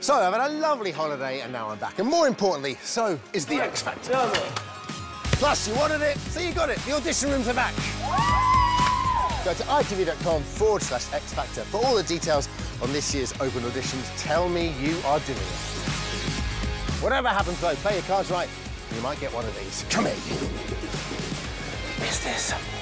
So I've had a lovely holiday and now I'm back. And more importantly, so is the X Factor. Plus, you wanted it, so you got it. The audition rooms are back. Go to itv.com forward slash X Factor for all the details on this year's open auditions. Tell me you are doing it. Whatever happens, though, play your cards right, you might get one of these. Come here. Is this?